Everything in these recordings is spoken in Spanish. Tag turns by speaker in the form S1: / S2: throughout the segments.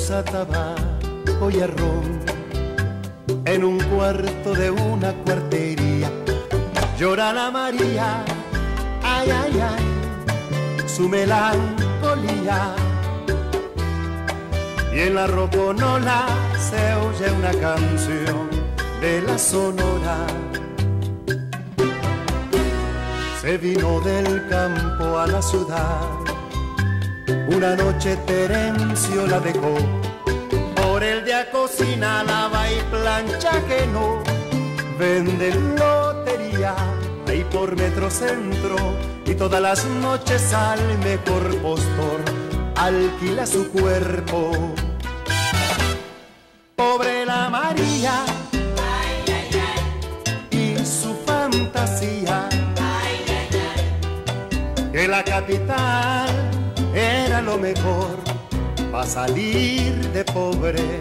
S1: olorosa tabaco y en un cuarto de una cuartería. Llora la María, ay, ay, ay, su melancolía. Y en la roconola se oye una canción de la sonora. Se vino del campo a la ciudad. Una noche Terencio la dejó. Por el día cocina, lava y plancha que no. Vende lotería ahí por Metrocentro y todas las noches al mejor postor alquila su cuerpo. Pobre la María. Y su fantasía. Que la capital era lo mejor para salir de pobre.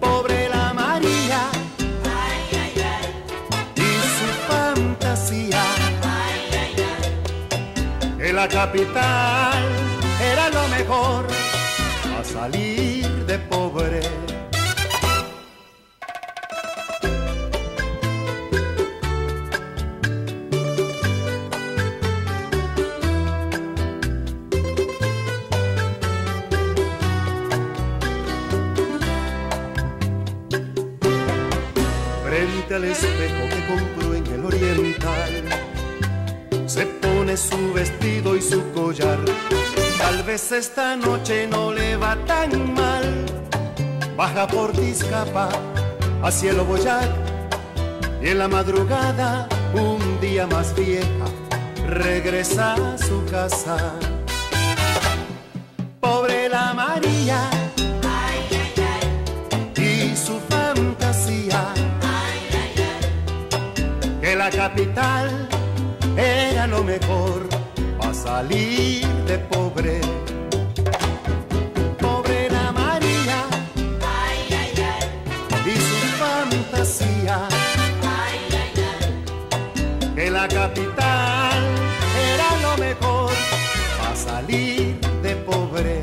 S1: Pobre la María y su fantasía. Que la capital era lo mejor para salir de pobre. Frente al espejo que compró en el oriental. Se pone su vestido y su collar. Tal vez esta noche no le va tan mal. Baja por Tizcapa a cielo boyac y en la madrugada, un día más vieja, regresa a su casa. Pobre la María capital era lo mejor para salir de pobre. Pobre la María y su fantasía. Que la capital era lo mejor para salir de pobre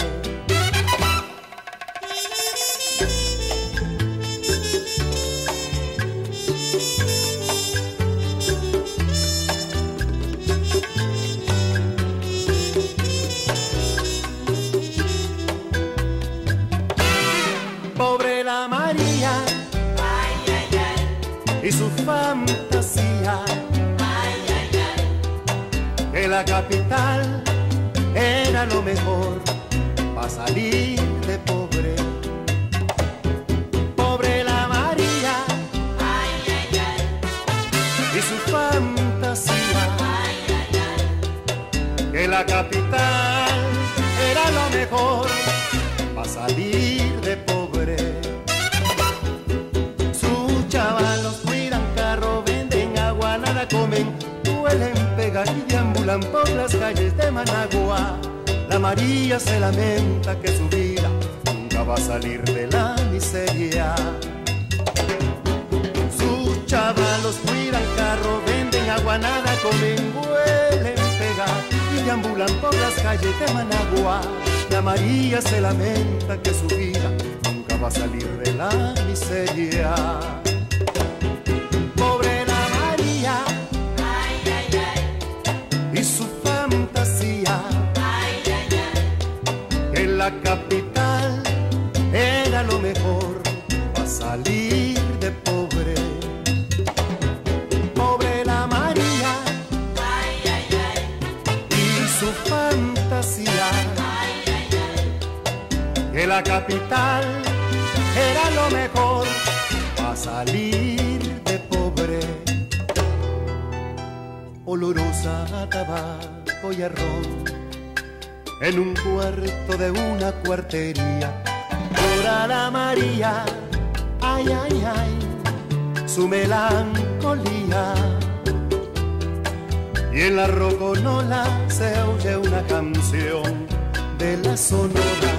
S1: la capital era lo mejor para salir de pobre. Pobre la María y su fantasía que la capital era lo mejor para salir de pobre. Sus chavalos cuidan carro, venden agua, nada comen, duelen pegar deambulan por las calles de Managua. La María se lamenta que su vida nunca va a salir de la miseria. Sus chavalos cuidan carro, venden agua, nada comen, huelen pegar y deambulan por las calles de Managua. La María se lamenta que su vida nunca va a salir de la miseria. La capital era lo mejor para salir de pobre. Pobre la María y su fantasía que la capital era lo mejor para salir de pobre. Olorosa a tabaco y arroz en un cuarto de una cuartería. Llora la María, ay, ay, ay, su melancolía. Y en la roconola se oye una canción de la sonora